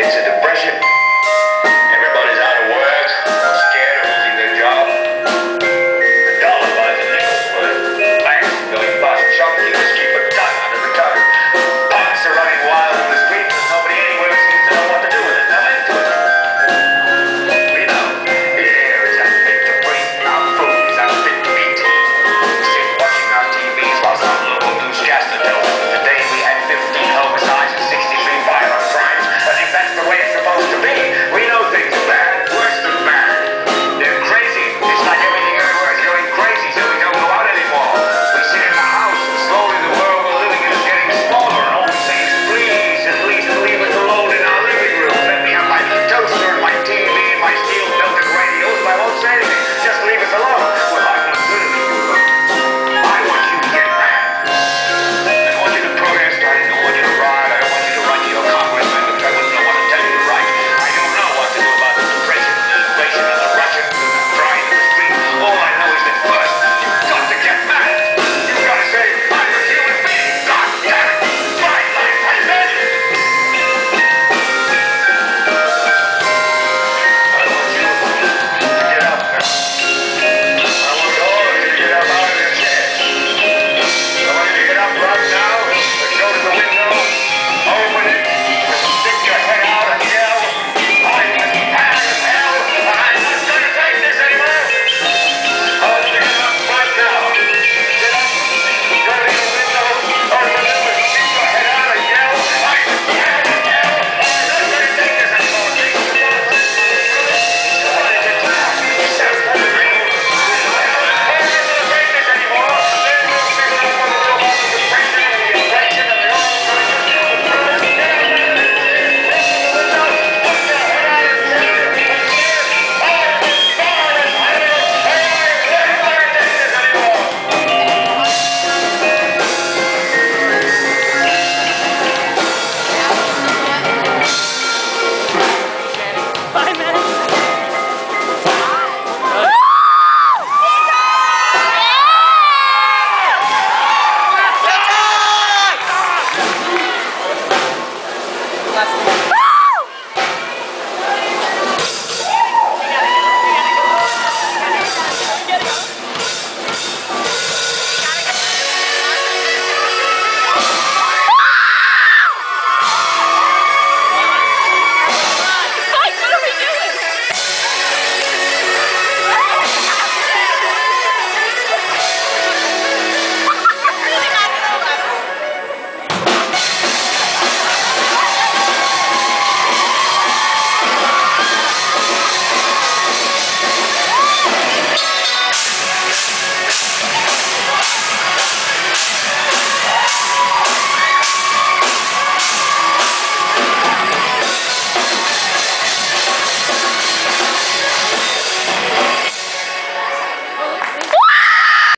It's an